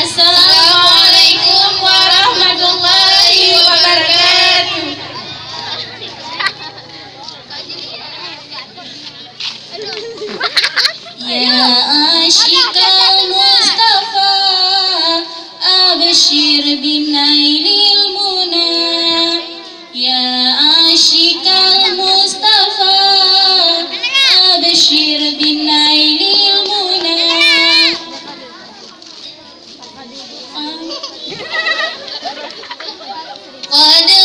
Assalamualaikum warahmatullahi wabarakatuh. Ya asyikah وبشر بنيل المنى. يا عاشق المصطفى أبشر بنيل المنى. قد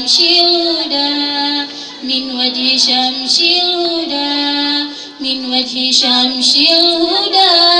شمس الهدى من وجه شمس الهدى من وجه شمس الهدى